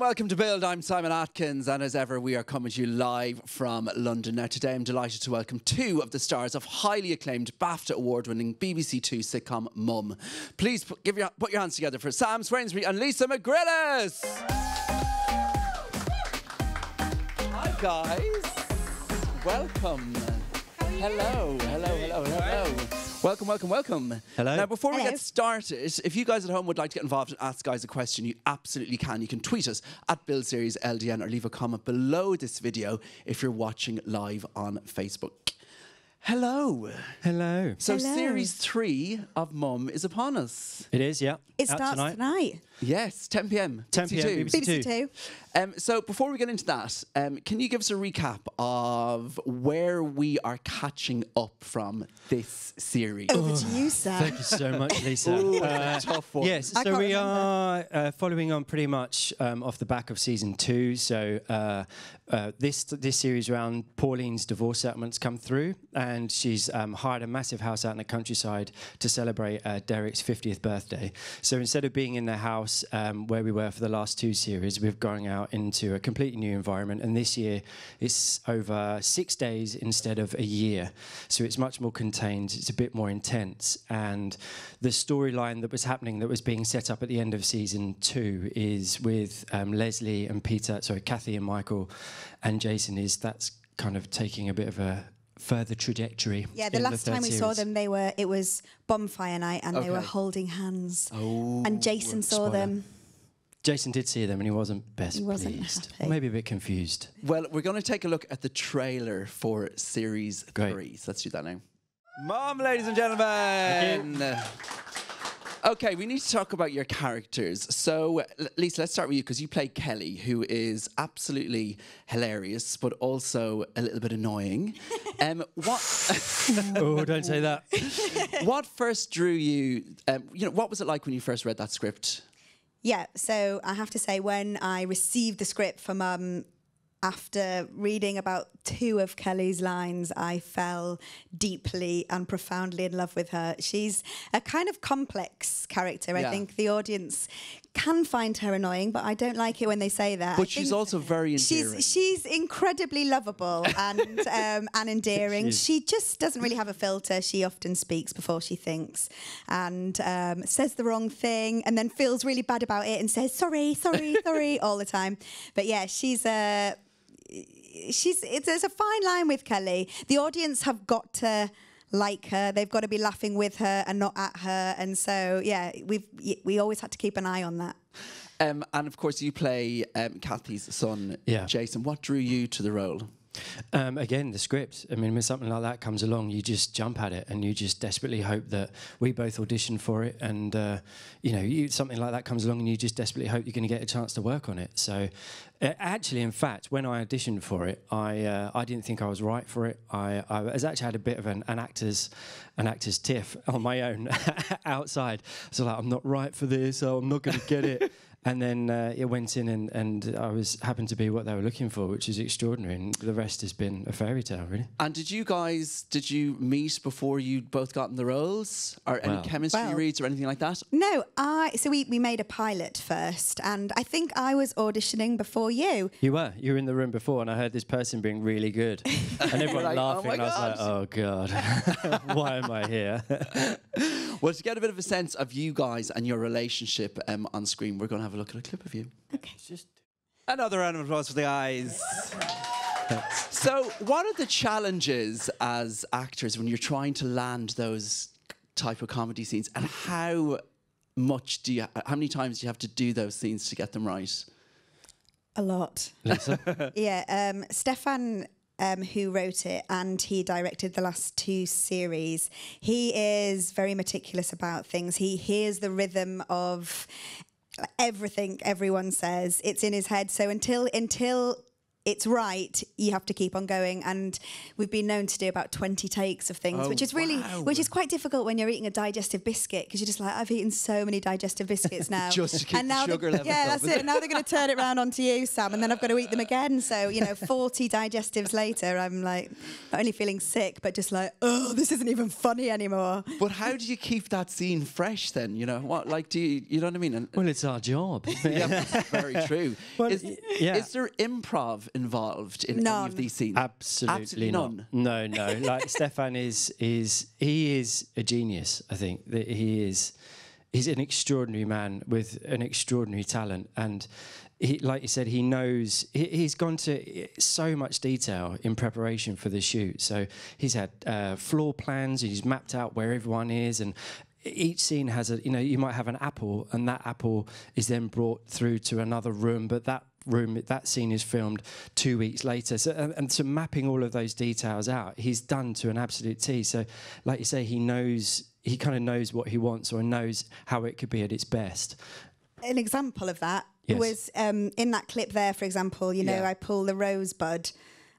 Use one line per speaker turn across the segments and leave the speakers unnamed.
welcome to Build. I'm Simon Atkins, and as ever, we are coming to you live from London. Now, today I'm delighted to welcome two of the stars of highly acclaimed BAFTA award winning BBC Two sitcom Mum. Please put, give your, put your hands together for Sam Swainsbury and Lisa McGrillis. Hi, guys. Welcome. Hello, hello, hello, hello. Welcome, welcome, welcome.
Hello.
Now, before we get started, if you guys at home would like to get involved and ask guys a question, you absolutely can. You can tweet us at Build Series LDN or leave a comment below this video if you're watching live on Facebook. Hello.
Hello.
So,
Hello.
series three of Mum is upon us.
It is, yeah.
It
Out
starts
tonight.
tonight.
Yes, 10 p.m.
10 p.m.
BBC Two.
BBC
BBC
Two.
Two.
Um, so before we get into that, um, can you give us a recap of where we are catching up from this series?
Over to you, Sam.
Thank you so much, Lisa.
Ooh,
Uh,
tough one.
Yes,
I
so we
remember.
are uh, following on pretty much um, off the back of season two. So uh, uh, this this series around Pauline's divorce settlements come through, and she's um, hired a massive house out in the countryside to celebrate uh, Derek's 50th birthday. So instead of being in the house um, where we were for the last two series, we're going out into a completely new environment, and this year it's over six days instead of a year. So it's much more contained. It's a bit more intense, and the storyline that was happening that was being set up at the end of season two is with um, Lesley and Peter, sorry, Kathy and Michael, and Jason. Is that's kind of taking a bit of a further trajectory.
Yeah, the last
third
time we saw them, they were it was bonfire night, and they were holding hands.
Oh,
and Jason saw
spoiler.
them.
Jason did see them, and he wasn't best
He wasn't
pleased,
happy.
or maybe a bit confused.
Well, we're going to take a look at the trailer for series
Great.
three. So let's do that now. Mum, ladies and gentlemen. Okay, we need to talk about your characters. So, Lisa, let's start with you because you play Kelly, who is absolutely hilarious, but also a little bit annoying. um, what
oh, don't say that.
what first drew you? Um, you know, what was it like when you first read that script?
Yeah, so I have to say, when I received the script from um, after reading about two of Kelly's lines, I fell deeply and profoundly in love with her. She's a kind of complex character.
Yeah.
I think the audience can find her annoying, but I don't like it when they say that. I
But she's also very endearing.
She's she's incredibly lovable and um, and endearing.
She.
She just doesn't really have a filter. She often speaks before she thinks, and um, says the wrong thing, and then feels really bad about it and says sorry, sorry, sorry all the time. But yeah, she's a. She's it's, there's a fine line with Kelly. The audience have got to like her. They've got to be laughing with her and not at her. And so yeah, we've we always had to keep an eye on that.
Um, and of course, you play um, Kathy's son,
Yeah.
Jason. What drew you to the role?
Um, again, the script. I mean, when something like that comes along, you just jump at it and you just desperately hope that we both audition for it. And, uh, you know, you, something like that comes along and you just desperately hope you're going to get a chance to work on it. So, uh, actually, in fact, when I auditioned for it, I uh, I didn't think I was right for it. I, I was actually had a bit of an, an actor's an actor's tiff on my own outside. So like, I'm not right for this. Oh, I'm not going to get it. And then uh, it went in, and, and I was happened to be what they were looking for, which is extraordinary. And the rest has been a fairy tale, really.
And did you guys did you meet before you both got in the roles, or any chemistry
Well-
reads or anything like that?
No, I so we, we made a pilot first, and I think I was auditioning before you.
You were, you were in the room before, and I heard this person being really good, and everyone
like, oh
laughing.
my
and I was like, "Oh God, why am I here?"
Well, to get a bit of a sense of you guys and your relationship um, on screen, we're going to have a look at a clip of you.
Okay.
Just Another round of applause for the eyes. so, what are the challenges as actors when you're trying to land those type of comedy scenes, and how much do you? How many times do you have to do those scenes to get them right?
A lot.
Lisa,
Yeah, um, Stefan, um, who wrote it and he directed the last two series, he is very meticulous about things. He hears the rhythm of everything everyone says. It's in his head. So until until it's right, you have to keep on going. And we've been known to do about 20 takes of things,
Oh,
which is really,
wow.
which is quite difficult when you're eating a digestive biscuit because you're just like, I've eaten so many digestive biscuits now.
Just to keep
and
the
now
sugar
they-
levels
Yeah,
up.
that's it. Now they're going to turn it around onto you, Sam, and then I've got to eat them again. So, you know, 40 digestives later, I'm like, not only feeling sick, but just like, oh, this isn't even funny anymore.
But how do you keep that scene fresh then? You know, what, like, do you, you know what I mean? And,
Well, it's our job.
yeah, very true.
Well,
is,
yeah.
is there improv involved in any of these scenes?
Absolutely,
Absolutely
not.
none.
No, no. Like Stefan is is he is a genius. I think that he is. He's an extraordinary man with an extraordinary talent, and he, like you said, he knows. He, he's gone to so much detail in preparation for the shoot. So he's had uh, floor plans. He's mapped out where everyone is, and each scene has a. You know, you might have an apple, and that apple is then brought through to another room, but that room that scene is filmed two weeks later so and, and so mapping all of those details out he's done to an absolute t so like you say he knows he kind of knows what he wants or knows how it could be at its best
an example of that
Yes.
was um, in that clip there, for example, you know,
Yeah.
I pull the rosebud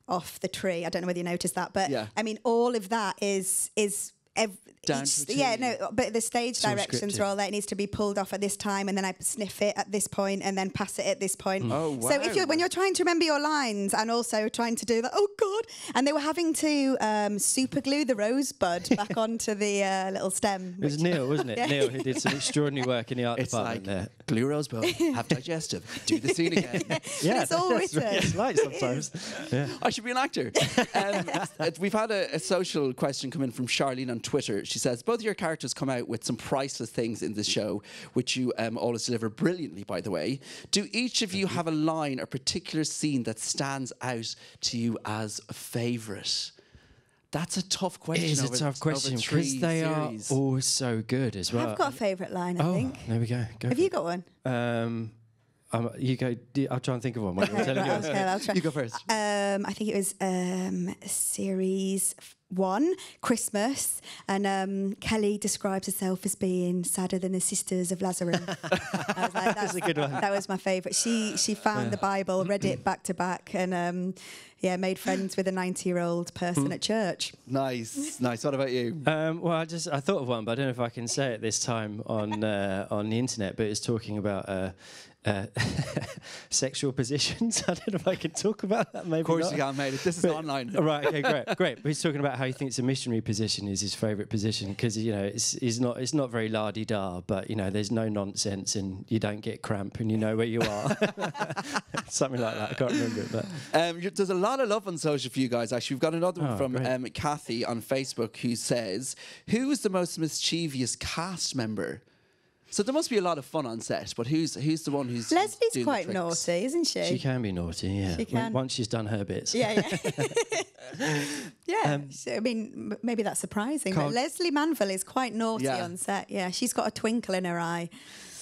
off the tree. I don't know whether you noticed that, but
Yeah.
I mean, all of that is is. Ev-
Down
each- yeah, no, but the stage
all
directions
scripted.
are all there. It needs to be pulled off at this time, and then I sniff it at this point, and then pass it at this point.
Oh,
So if you're when you're trying to remember your lines and also trying to do that, oh god! And they were having to um, super glue the rosebud back onto the uh, little stem.
it was neil wasn't it
Yeah.
neil who did some extraordinary work in the art
It's
department
like
there
glue rosebud, have digestive, do the scene again.
yeah
it's all
that's what it's like sometimes yeah
I should be an actor. Um, we've had a, a social question come in from Charlene on Twitter. She says, Both of your characters come out with some priceless things in the show, which you um, always deliver brilliantly, by the way. Do each of you have a line or particular scene that stands out to you as a favourite? That's a tough
it
question.
is a
over-
tough question
three
because they
series.
are all so good as well
I've got a favourite line, I
oh
think.
there we go, go
Have you
it.
got one?
um um, you go. I'll try and think of one. while you're telling yours.
okay, I'll try.
You go first.
Um, I think it was um, series one, Christmas, and um, Kelly describes herself as being sadder than the sisters of Lazarus. I was like, that's
a good one.
That was my favourite. She she found the Bible, read it back to back, and um, yeah, made friends with a ninety-year-old person
Hmm.
at church.
Nice, nice. What about you?
Um, well, I just I thought of one, but I don't know if I can say it this time on uh, on the internet. But it's talking about uh, uh, sexual positions. I don't know if I can talk about that. Maybe
Of course
not.
you can, mate. This is
But-
online.
Right. Okay. Great. Great. But he's talking about how he thinks a missionary position is his favourite position because you know it's, it's not it's not very la di da, but you know there's no nonsense and you don't get cramp and you know where you are. Something like that. I can't remember it, but
Um, there's a lot of love on social for you guys. Actually, we've got another one
Oh,
from um, Kathy on Facebook who says, "Who is the most mischievous cast member?" So there must be a lot of fun on set, but who's who's the one who's who's
Lesley's
doing
quite
tricks?
naughty, isn't she?
she can be naughty. Yeah.
She
When-
can.
Once she's done her bits.
Yeah, yeah. yeah.
Um,
so, I mean, maybe that's surprising.
Carl-
But Lesley Manville is quite naughty
Yeah.
on set. Yeah, she's got a twinkle in her eye.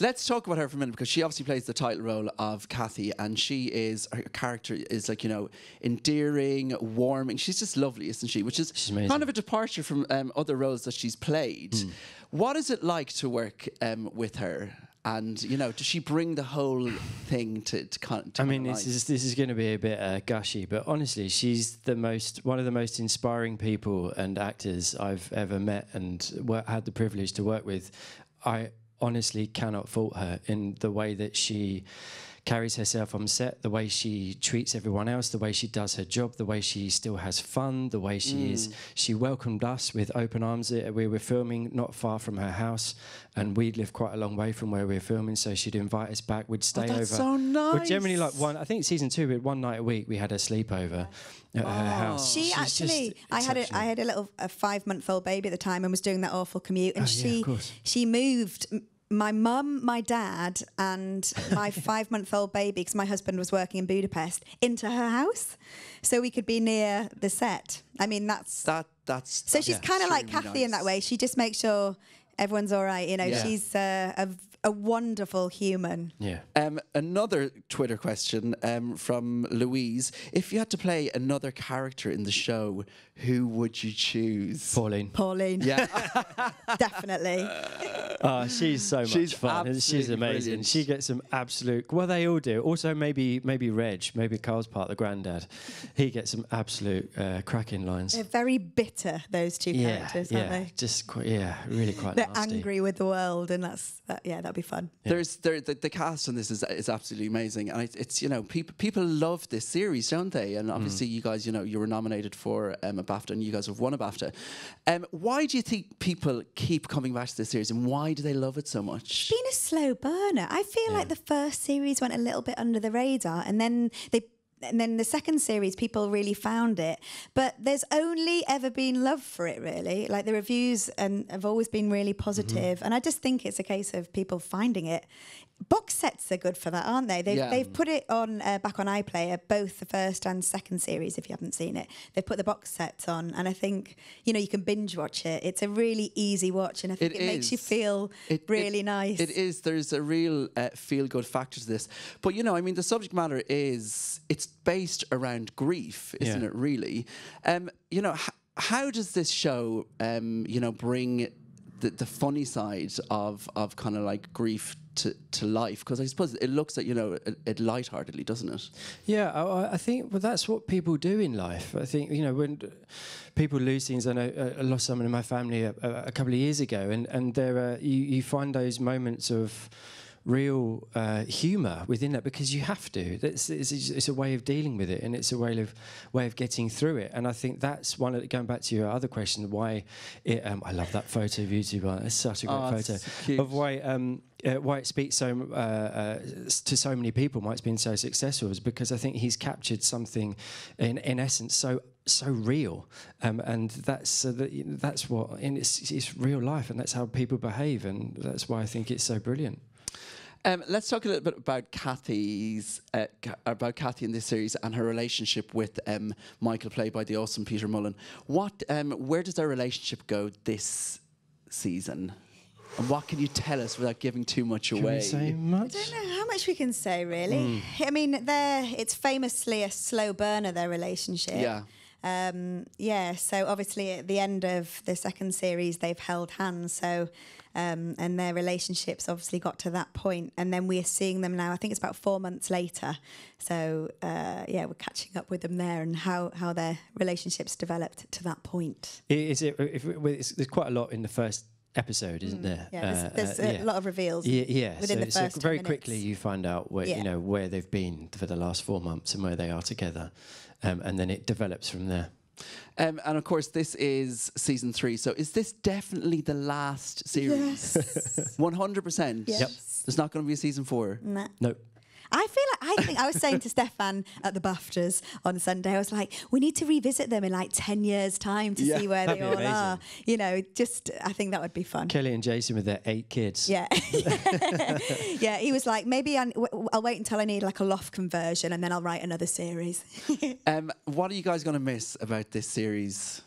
Let's talk about her for a minute because she obviously plays the title role of Kathy, and she is her character is like you know endearing, warming. She's just lovely, isn't she? Which is
She's
kind of a departure from um, other roles that she's played.
Hmm.
What is it like to work um, with her? And you know, does she bring the whole thing to to, con- to
I mean, this is this is going to be a bit uh, gushy, but honestly, she's the most one of the most inspiring people and actors I've ever met and wor- had the privilege to work with. I honestly cannot fault her in the way that she carries herself on set, the way she treats everyone else, the way she does her job, the way she still has fun, the way she is. She welcomed us with open arms. Uh, We were filming not far from her house, and we'd live quite a long way from where we were filming, so she'd invite us back. We'd stay
that's
over.
so
We're generally like one. I think season two, we had one night a week. We had a sleepover at her house.
She
She's
actually, I had a, I had a little a five month old baby at the time and was doing that awful commute, and
Oh,
she
of course.
she moved. M- My mum, my dad, and my five month old baby, because my husband was working in Budapest, into her house, so we could be near the set. I mean, that's
that that's
so she's
that's
kind of like
extremely
Kathy in that way. She just makes sure everyone's all right. You know,
Yeah.
she's uh, a, a wonderful human.
Yeah.
Um, another Twitter question um, from Louise: If you had to play another character in the show, who would you choose?
Pauline.
Pauline,
Yeah,
definitely.
Oh, she's so much
She's
fun. She's amazing.
brilliant.
She gets some absolute. Well, they all do. Also, maybe maybe Reg, maybe Karl's part, the granddad. He gets some absolute uh, cracking lines.
They're very bitter, those two
Yeah,
characters,
yeah,
aren't they?
just quite, yeah, really quite
They're
nasty.
angry with the world, and that's that, yeah, that'd be fun.
there's there, the, the cast on this is is absolutely amazing, and it, it's you know people people love this series, don't they? And obviously, you guys, you know, you were nominated for um, a BAFTA, and you guys have won a BAFTA. Um, why do you think people keep coming back to this series, and why do they love it so much?
Been a slow burner. I feel like the first series went a little bit under the radar, and then they. And then the second series, people really found it, but there's only ever been love for it, really. Like the reviews and have always been really positive. positive, and I just think it's a case of people finding it. Box sets are good for that, aren't they? They've,
Yeah.
they've put it on uh, back on iPlayer, both the first and second series. If you haven't seen it, they've put the box sets on, and I think you know you can binge watch it. It's a really easy watch, and I think it, makes you feel
It- it-
really nice.
It is. There's a real uh, feel good factor to this. But, you know, I mean, the subject matter is, it's based around grief, isn't
Yeah.
it, really? Um, you know, h- how does this show, um, you know, bring the, the funny side of, of kind of like grief to, to life? Because I suppose it looks at, you know, it, it lightheartedly, doesn't it?
Yeah, I, I- think well, that's what people do in life. I think you know when people lose things. I know uh, I lost someone in my family a, a, a couple of years ago, and and there are, you you find those moments of real uh, humour within that because you have to. It's, it's, it's a way of dealing with it, and it's a way of way of getting through it. And I think that's one of the, going back to your other question. Why it, um, I love that photo of you two. It's such a great
Oh,
photo of why um, uh, why it speaks so uh, uh, to so many people, why it's been so successful, is because I think he's captured something, in in essence, so so real, um, and that's uh, the, that's what, and it's it's real life, and that's how people behave, and that's why I think it's so brilliant.
Um, let's talk a little bit about Kathy's uh, about Kathy in this series and her relationship with um, Michael, played by the awesome Peter Mullan. What, um, where does their relationship go this season? And what can you tell us without giving too much
Can
away?
we say much?
I don't know how much we can say, really. I mean, they're, it's famously a slow burner, their relationship.
Yeah.
Um, yeah, so obviously at the end of the second series, they've held hands. So, um, and their relationships obviously got to that point, and then we are seeing them now. I think it's about four months later. So, uh, yeah, we're catching up with them there and how how their relationships developed to that point.
Is it? If, it's, there's quite a lot in the first episode, isn't there?
Mm, Yeah, there's,
Uh,
there's
uh,
a
yeah.
lot of reveals.
Yeah, yeah.
within
so,
the first 10
very quickly you find out where
Yeah.
you know where they've been for the last four months and where they are together, um, and then it develops from there.
Um, and of course, this is season three. So is this definitely the last series?
Yes.
One hundred percent.
Yes.
There's not going to be a season four.
Nah.
No,
I feel like I think I was saying to Stefan at the BAFTAs on Sunday, I was like, we need to revisit them in like ten years' time to
Yeah,
see where they
be
all are. You know, just I think that would be fun.
Kelly and Jason with their eight kids.
Yeah, yeah. He was like, maybe I, will wait until I need like a loft conversion, and then I'll write another series.
Um, what are you guys going to miss about this series?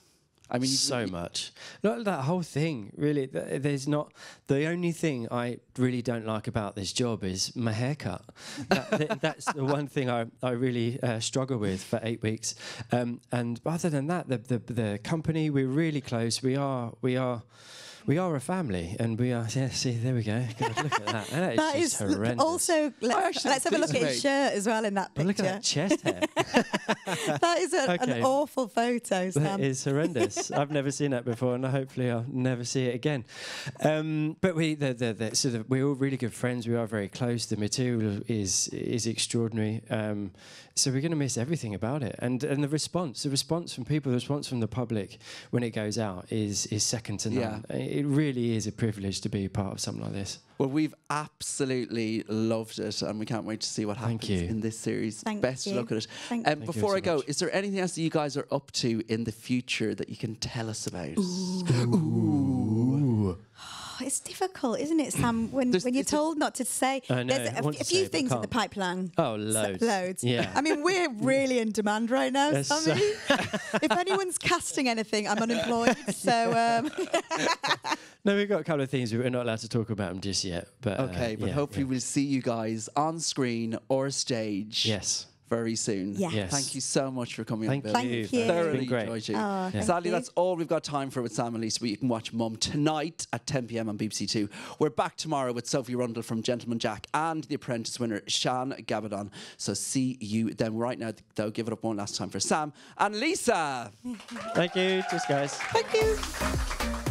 I mean, you-
so much. Not that whole thing, really. There's not the only thing I really don't like about this job is my haircut. That, th- that's the one thing I, I really uh, struggle with for eight weeks. Um, and other than that, the, the the company we're really close. We are we are. We are a family, and we are. Yeah, see, there we go. God, look at that. And that is
that is
horrendous.
also. Let's, let's have a look at
so,
his shirt as well in that
But
picture.
look at that chest hair.
that is a,
Okay.
an awful photo, Sam.
is horrendous. I've never seen that before, and hopefully I'll never see it again. Um, but we, the, the, the, so the, we're all really good friends. We are very close. The material is is extraordinary. Um, so we're going to miss everything about it, and and the response, the response from people, the response from the public when it goes out is is second to none. It really is a privilege to be part of something like this.
Well, we've absolutely loved it, and we can't wait to see what
Thank
happens
you.
in this series.
Thank
Best
you.
of luck at it.
Thank
um,
Thank you
before
so
I go,
much.
is there anything else that you guys are up to in the future that you can tell us about?
It's difficult, isn't it, Sam? When
There's-
when you're
it's a-
told not to say.
I know,
There's
I
a,
want
a
to
few
say, but
things in the
can't.
pipeline.
Oh,
So-
loads.
loads.
Yeah.
I mean, we're really in demand right now,
Yes,
Sammy. if anyone's casting anything, I'm unemployed. So um,
No, we've got a couple of things, but we're not allowed to talk about them just yet. But uh,
Okay, but
yeah,
hopefully
yeah.
we'll see you guys on screen or a stage.
Yes.
Very soon.
Yes.
Yes.
Thank you so much for coming
Thank
on,
Thank
Build.
you.
It's
Thoroughly
been great.
enjoyed you.
Oh, thank
Sadly,
you.
that's all we've got time for with Sam and Lisa, but you can watch Mum tonight at 10 p.m. on BBC Two. We're back tomorrow with Sophie Rundle from Gentleman Jack and the Apprentice winner, Sian Gabbidon. So see you then. Right now, though, give it up one last time for Sam and Lisa.
Thank you. Cheers, guys.
thank you.